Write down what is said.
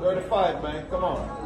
35, man. Come on.